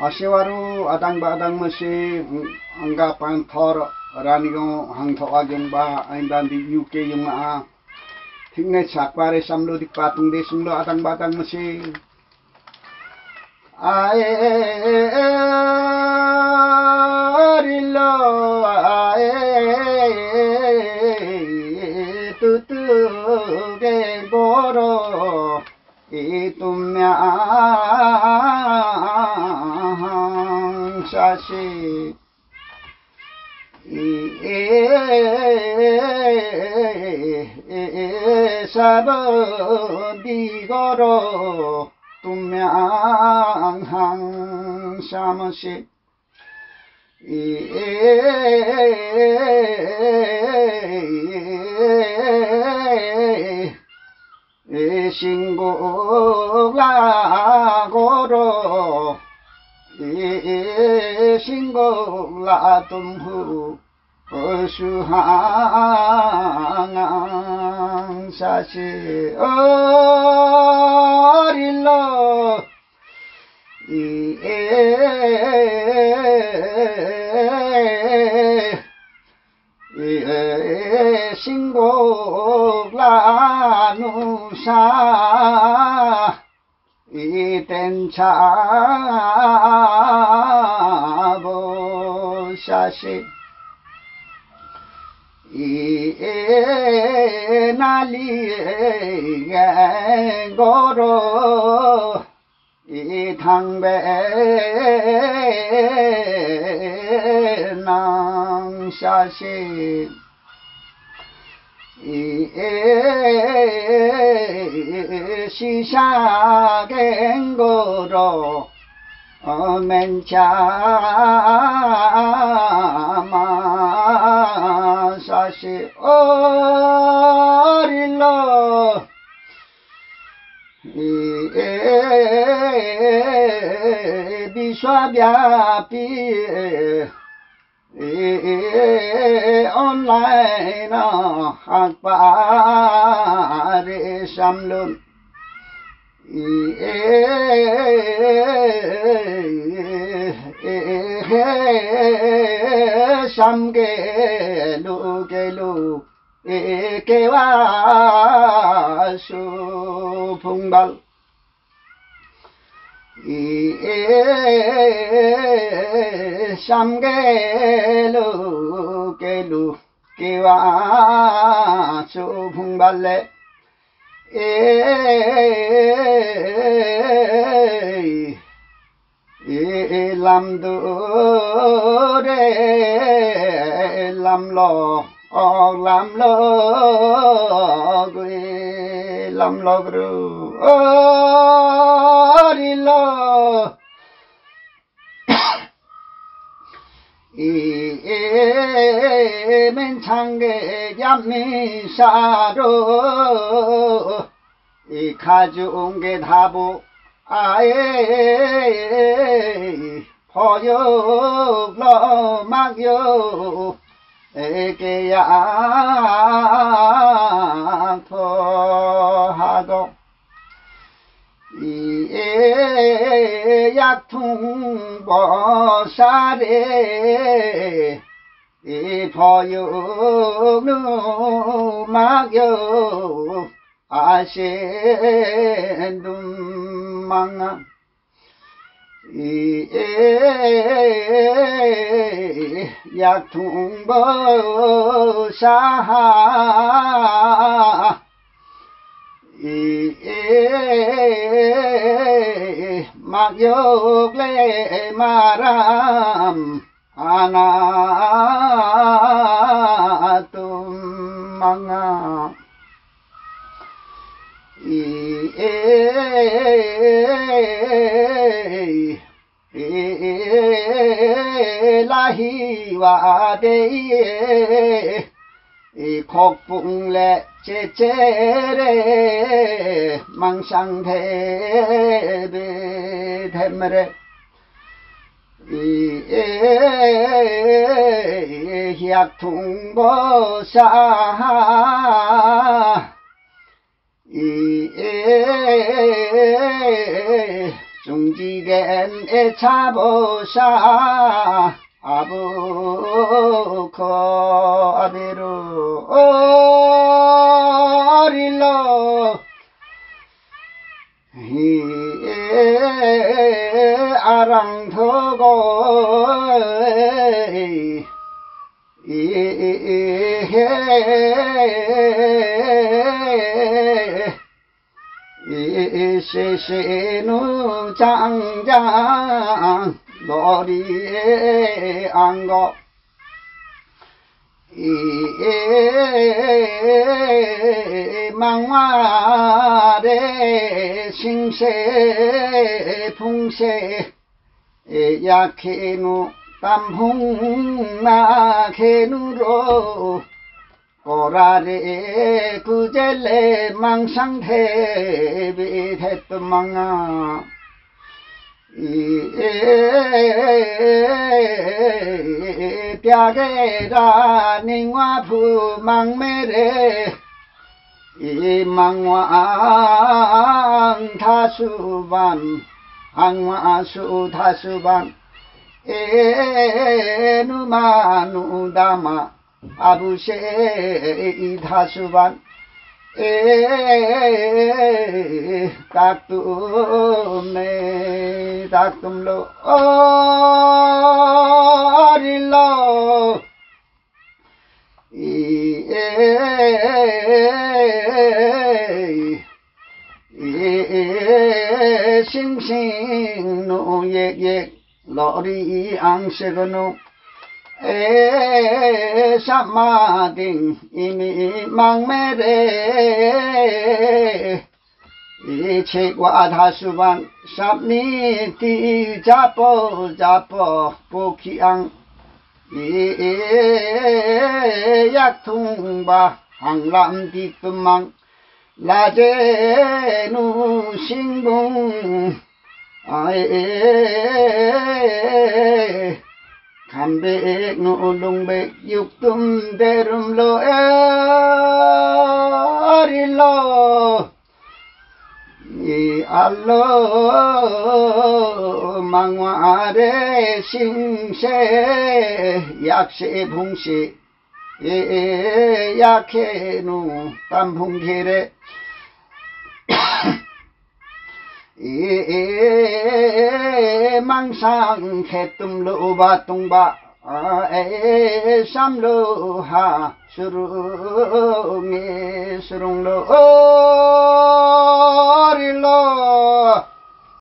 asewaru adang ba adang mesi angga pan thor ranigo hang tho agyong ba ain dan di UK yung a thikne sakpare samlo dik patung de sunglo adang ba adang mesi ae rillo ae tutu ge goro 이tumya 사시 사버비거로 뚱명항 샤머시 신곡라고로 신곡라tumhu 어수항 사시 어릴러 이에 신곡라 누사 ছাবশাসে এ নালিয়ে গর এ থাকবে নাম শাসে 시 이에 시샤겐 고로 맨차마사시 어릴러 비샤비아비 온라인 학바리 삼룬 삼계루계루 에 online hạt ba để xăm luôn xăm cái lu cái lu cái wa su phung bal. samgelu kelu kiwa chu bhung balle e e lam do re lam lo lam lo gwe 루 어릴러 이맨창게 잠미사로 이 가져온 게 다보 아예 포욕로 막요 에게야 토 이에 약통보살에 이 포육루 막요 아신 눈망아 이에 약통보사 이 magyogle maram anatum mga Lahi wa 곡풍래 제체레 망상대베 댐레 이에 희약통보사 이에 중지겐 에차보샤 Abu খবেরো অরিল। হি আরন্ধ হে সে সে নু চাং 아랑토고 이시시누 장장 머리에 안고 이 망화래 싱세 풍세 약해누 땀홍나게누로 꼬라리 구젤레 망상대비 대뜸망아 뼈게라 닝화부 망매레 이 ত্যাগে নিংওয়া ফু মাং মেরে ই মাংওয়া থাসুবান আংওয়া থাসুবান এ নুমানু দামা আবু সে ই এ কাকু মে नहीं था तुम लोग और लो ये सिंह सिंह नो ये ये लॉरी आंस गनो ए समा दिन इमी मांग मेरे 一切我他是万三年的家婆家婆不去安，一呀通吧行浪的不忙，拉着奴心工，哎，看别奴弄别有东的弄了哎，里了。আলো মাঙে সিংসে, ইয়াকসে ভুংসে, এ ইয়াখে নু তাম ভুঙ্গিরে এ, মাংসাং খেতুম লোবা তুংবা। 알로 망화래 싱세 약세 봉시 예 약해누 땀풍기래 예 망상 개뜸로 바똥바 에 삼로하 수릉에 수릉로 어릴로